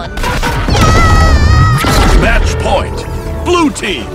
one. Match point. Blue team.